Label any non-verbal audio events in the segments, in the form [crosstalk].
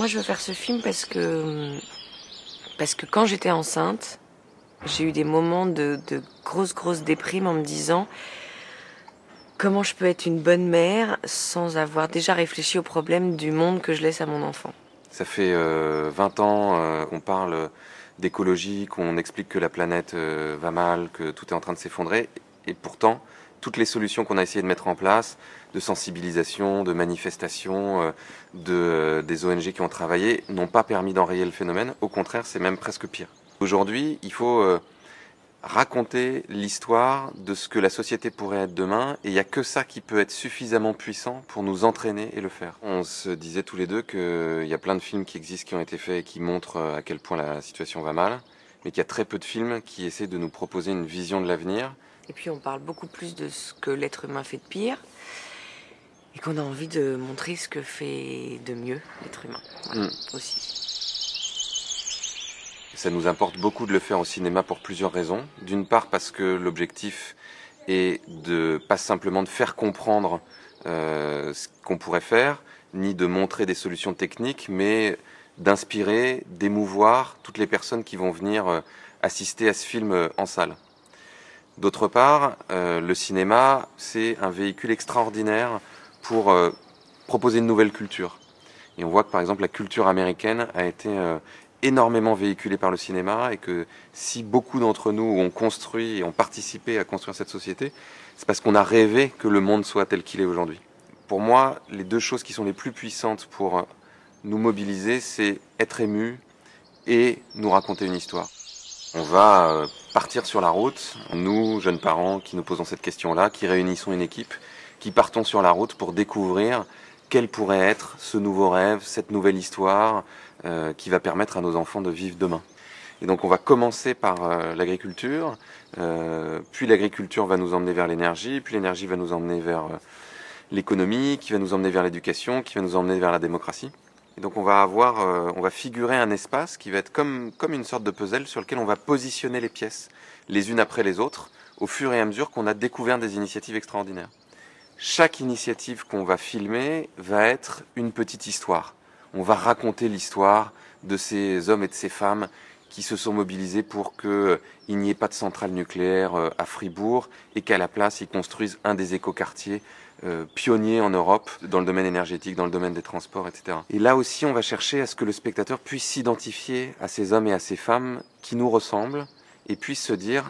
Moi, je veux faire ce film parce que, parce que quand j'étais enceinte, j'ai eu des moments de, de grosse, grosse déprime en me disant comment je peux être une bonne mère sans avoir déjà réfléchi au problème du monde que je laisse à mon enfant? Ça fait 20 euh, ans euh, qu'on parle d'écologie, qu'on explique que la planète euh, va mal, que tout est en train de s'effondrer. Et pourtant, toutes les solutions qu'on a essayé de mettre en place, de sensibilisation, de manifestation, de, des ONG qui ont travaillé, n'ont pas permis d'enrayer le phénomène. Au contraire, c'est même presque pire. Aujourd'hui, il faut raconter l'histoire de ce que la société pourrait être demain, et il n'y a que ça qui peut être suffisamment puissant pour nous entraîner et le faire. On se disait tous les deux qu'il y a plein de films qui existent, qui ont été faits et qui montrent à quel point la situation va mal, mais qu'il y a très peu de films qui essaient de nous proposer une vision de l'avenir. Et puis on parle beaucoup plus de ce que l'être humain fait de pire, et qu'on a envie de montrer ce que fait de mieux l'être humain mm. aussi. Ça nous importe beaucoup de le faire au cinéma pour plusieurs raisons. D'une part parce que l'objectif est de pas simplement de faire comprendre euh, ce qu'on pourrait faire, ni de montrer des solutions techniques, mais d'inspirer, d'émouvoir toutes les personnes qui vont venir euh, assister à ce film euh, en salle. D'autre part, le cinéma, c'est un véhicule extraordinaire pour proposer une nouvelle culture. Et on voit que par exemple la culture américaine a été énormément véhiculé par le cinéma et que si beaucoup d'entre nous ont construit et ont participé à construire cette société, c'est parce qu'on a rêvé que le monde soit tel qu'il est aujourd'hui. Pour moi, les deux choses qui sont les plus puissantes pour nous mobiliser, c'est être ému et nous raconter une histoire. On va euh, partir sur la route, nous, jeunes parents, qui nous posons cette question-là, qui réunissons une équipe, qui partons sur la route pour découvrir quel pourrait être ce nouveau rêve, cette nouvelle histoire, euh, qui va permettre à nos enfants de vivre demain. Et donc on va commencer par euh, l'agriculture, puis l'agriculture va nous emmener vers l'énergie, puis l'énergie va nous emmener vers l'économie, qui va nous emmener vers l'éducation, qui va nous emmener vers la démocratie. Donc on va avoir, on va figurer un espace qui va être comme, comme une sorte de puzzle sur lequel on va positionner les pièces les unes après les autres au fur et à mesure qu'on a découvert des initiatives extraordinaires. Chaque initiative qu'on va filmer va être une petite histoire on va raconter l'histoire de ces hommes et de ces femmes qui se sont mobilisés pour qu'il euh, n'y ait pas de centrale nucléaire euh, à Fribourg et qu'à la place ils construisent un des écoquartiers euh, pionniers en Europe dans le domaine énergétique, dans le domaine des transports, etc. Et là aussi, on va chercher à ce que le spectateur puisse s'identifier à ces hommes et à ces femmes qui nous ressemblent et puisse se dire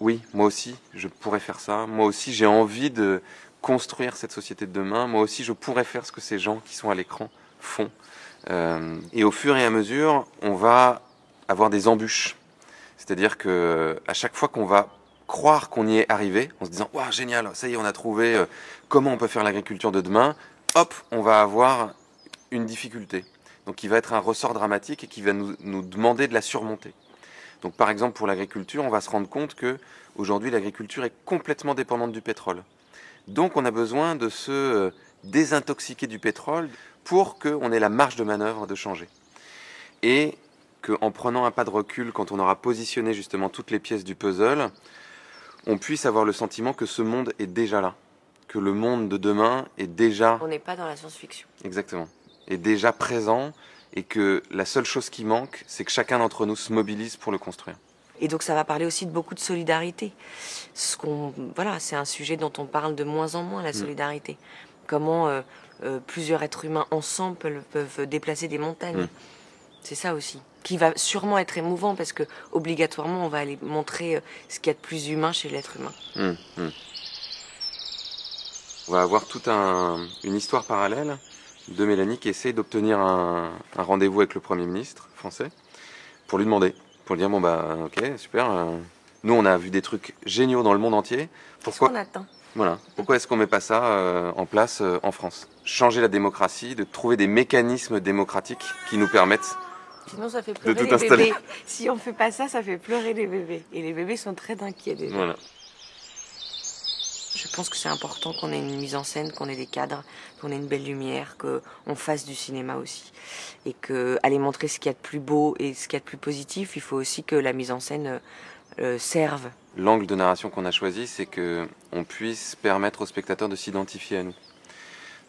oui, moi aussi, je pourrais faire ça. Moi aussi, j'ai envie de construire cette société de demain. Moi aussi, je pourrais faire ce que ces gens qui sont à l'écran font. Euh, et au fur et à mesure, on va avoir des embûches. C'est-à-dire que à chaque fois qu'on va croire qu'on y est arrivé, en se disant waouh génial, ça y est, on a trouvé euh, comment on peut faire l'agriculture de demain, hop, on va avoir une difficulté. Donc il va être un ressort dramatique et qui va nous, nous demander de la surmonter. Donc par exemple pour l'agriculture, on va se rendre compte que aujourd'hui l'agriculture est complètement dépendante du pétrole. Donc on a besoin de se euh, désintoxiquer du pétrole pour qu'on ait la marge de manœuvre de changer. Et qu'en prenant un pas de recul, quand on aura positionné justement toutes les pièces du puzzle, on puisse avoir le sentiment que ce monde est déjà là, que le monde de demain est déjà... On n'est pas dans la science-fiction. Exactement. Est déjà présent et que la seule chose qui manque, c'est que chacun d'entre nous se mobilise pour le construire. Et donc ça va parler aussi de beaucoup de solidarité. Ce qu'on, voilà, c'est un sujet dont on parle de moins en moins, la mm. solidarité. Comment euh, euh, plusieurs êtres humains ensemble peuvent, déplacer des montagnes. Mm. C'est ça aussi. Qui va sûrement être émouvant parce que obligatoirement on va aller montrer euh, ce qu'il y a de plus humain chez l'être humain. Mm, mm. On va avoir toute une histoire parallèle de Mélanie qui essaie d'obtenir un, rendez-vous avec le Premier ministre français pour lui demander, pour lui dire bon bah ok super, euh, nous on a vu des trucs géniaux dans le monde entier. Pourquoi on attend? Voilà. Pourquoi est-ce qu'on met pas ça euh, en place euh, en France? Changer la démocratie, de trouver des mécanismes démocratiques qui nous permettent Sinon, ça fait pleurer les bébés. Si on fait pas ça, ça fait pleurer les bébés. Et les bébés sont très inquiets déjà. Voilà. Je pense que c'est important qu'on ait une mise en scène, qu'on ait des cadres, qu'on ait une belle lumière, qu'on fasse du cinéma aussi. Et que aller montrer ce qu'il y a de plus beau et ce qu'il y a de plus positif, il faut aussi que la mise en scène euh, euh, servent. L'angle de narration qu'on a choisi, c'est que on puisse permettre aux spectateurs de s'identifier à nous.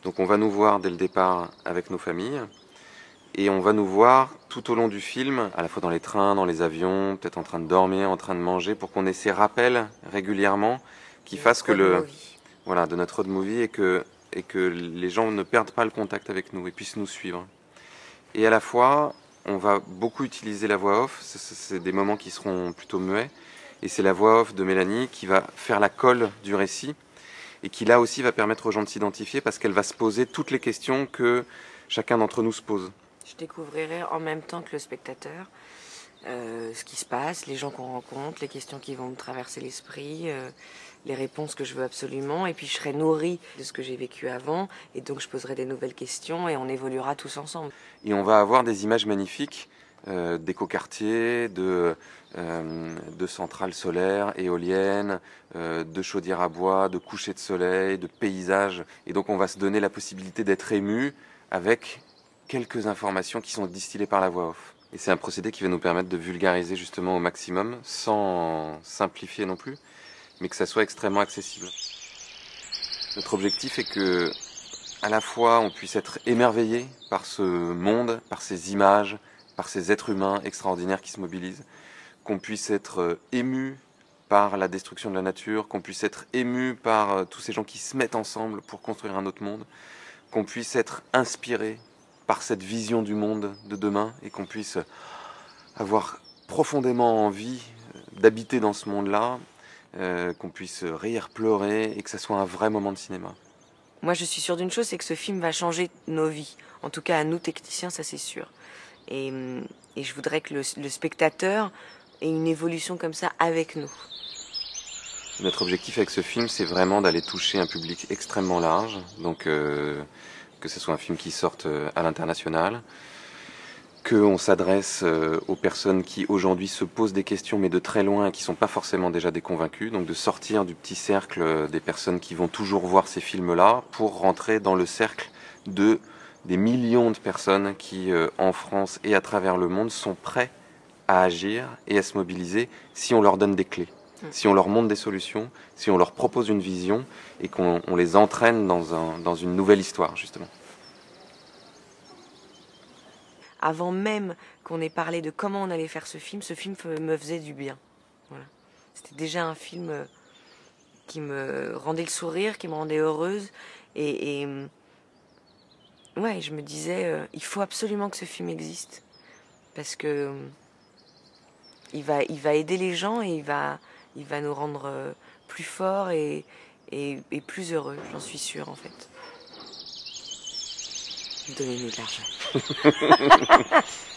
Donc on va nous voir dès le départ avec nos familles, Et on va nous voir tout au long du film, à la fois dans les trains, dans les avions, peut-être en train de dormir, en train de manger, pour qu'on ait ces rappels régulièrement qui fassent que le, voilà, de notre road movie et que, et que les gens ne perdent pas le contact avec nous et puissent nous suivre. Et à la fois, on va beaucoup utiliser la voix off, c'est des moments qui seront plutôt muets, et c'est la voix off de Mélanie qui va faire la colle du récit et qui là aussi va permettre aux gens de s'identifier parce qu'elle va se poser toutes les questions que chacun d'entre nous se pose. Je découvrirai en même temps que le spectateur euh, ce qui se passe, les gens qu'on rencontre, les questions qui vont me traverser l'esprit, euh, les réponses que je veux absolument, et puis je serai nourrie de ce que j'ai vécu avant, et donc je poserai des nouvelles questions et on évoluera tous ensemble. Et on va avoir des images magnifiques euh, d'écoquartiers, de, euh, de centrales solaires, éoliennes, de chaudières à bois, de couchers de soleil, de paysages. Et donc on va se donner la possibilité d'être ému avec quelques informations qui sont distillées par la voix off. Et c'est un procédé qui va nous permettre de vulgariser justement au maximum, sans simplifier non plus, mais que ça soit extrêmement accessible. Notre objectif est que, à la fois, on puisse être émerveillé par ce monde, par ces images, par ces êtres humains extraordinaires qui se mobilisent, qu'on puisse être euh, ému par la destruction de la nature, qu'on puisse être ému par euh, tous ces gens qui se mettent ensemble pour construire un autre monde, qu'on puisse être inspiré par cette vision du monde de demain et qu'on puisse avoir profondément envie euh, d'habiter dans ce monde-là, qu'on puisse rire, pleurer et que ça soit un vrai moment de cinéma. Moi, je suis sûre d'une chose, c'est que ce film va changer nos vies. En tout cas, à nous techniciens, ça c'est sûr. Et, et, je voudrais que le, le spectateur ait une évolution comme ça avec nous. Notre objectif avec ce film, c'est vraiment d'aller toucher un public extrêmement large, donc euh, que ce soit un film qui sorte euh, à l'international, qu'on s'adresse euh, aux personnes qui aujourd'hui se posent des questions mais de très loin et qui sont pas forcément déjà des convaincus, donc de sortir du petit cercle des personnes qui vont toujours voir ces films-là pour rentrer dans le cercle de des millions de personnes qui, euh, en France et à travers le monde, sont prêts à agir et à se mobiliser si on leur donne des clés. Si on leur montre des solutions, si on leur propose une vision et qu'on les entraîne dans, un, dans une nouvelle histoire, justement. Avant même qu'on ait parlé de comment on allait faire ce film, ce film me faisait du bien. C'était déjà un film euh, qui me rendait le sourire, qui me rendait heureuse et, et ouais, je me disais, euh, il faut absolument que ce film existe. Parce que euh, il, va, il va aider les gens et il va, il va nous rendre euh, plus forts et, et, et plus heureux, j'en suis sûre en fait. Donnez-nous de l'argent. [laughs]